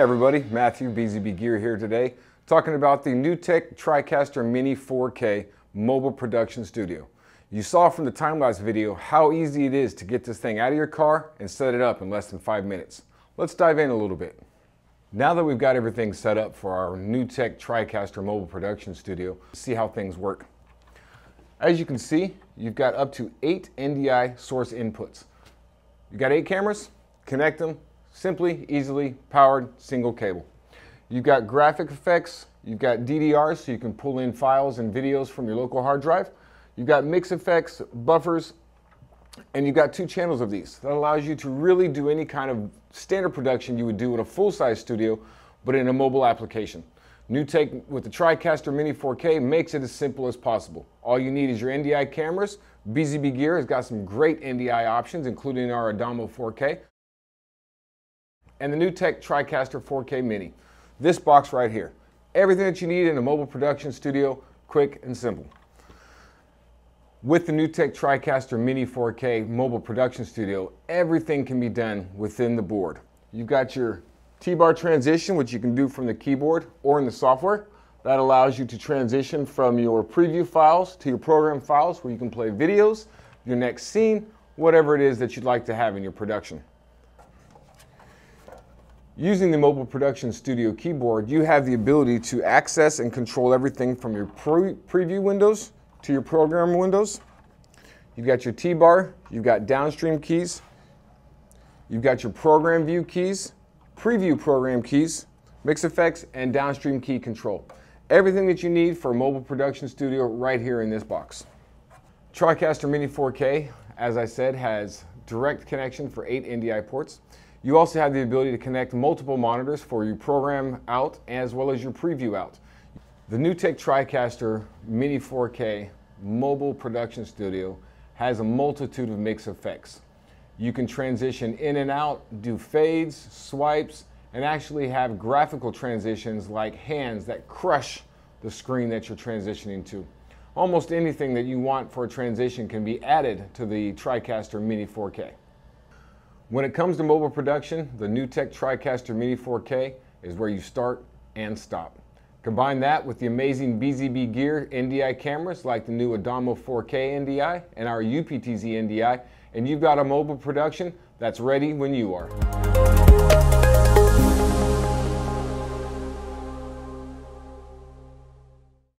everybody, Matthew BZB Gear here today, talking about the NewTek TriCaster Mini 4K mobile production studio. You saw from the time-lapse video how easy it is to get this thing out of your car and set it up in less than five minutes. Let's dive in a little bit. Now that we've got everything set up for our NewTek TriCaster mobile production studio, see how things work. As you can see, you've got up to eight NDI source inputs. You got eight cameras, connect them, simply, easily powered, single cable. You've got graphic effects, you've got DDR so you can pull in files and videos from your local hard drive. You've got mix effects, buffers, and you've got two channels of these. That allows you to really do any kind of standard production you would do in a full-size studio, but in a mobile application. NewTek with the TriCaster Mini 4K makes it as simple as possible. All you need is your NDI cameras. BZB Gear has got some great NDI options, including our Adamo 4K and the NewTek TriCaster 4K Mini. This box right here. Everything that you need in a mobile production studio, quick and simple. With the NewTek TriCaster Mini 4K mobile production studio, everything can be done within the board. You've got your T-bar transition, which you can do from the keyboard or in the software. That allows you to transition from your preview files to your program files where you can play videos, your next scene, whatever it is that you'd like to have in your production. Using the Mobile Production Studio keyboard, you have the ability to access and control everything from your pre preview windows to your program windows. You've got your T-bar, you've got downstream keys, you've got your program view keys, preview program keys, mix effects, and downstream key control. Everything that you need for mobile production studio right here in this box. TriCaster Mini 4K, as I said, has direct connection for eight NDI ports. You also have the ability to connect multiple monitors for your program out as well as your preview out. The NewTek TriCaster Mini 4K mobile production studio has a multitude of mix effects. You can transition in and out, do fades, swipes, and actually have graphical transitions like hands that crush the screen that you're transitioning to. Almost anything that you want for a transition can be added to the TriCaster Mini 4K. When it comes to mobile production, the NewTek TriCaster Mini 4K is where you start and stop. Combine that with the amazing BZB Gear NDI cameras like the new Adamo 4K NDI and our UPTZ NDI, and you've got a mobile production that's ready when you are.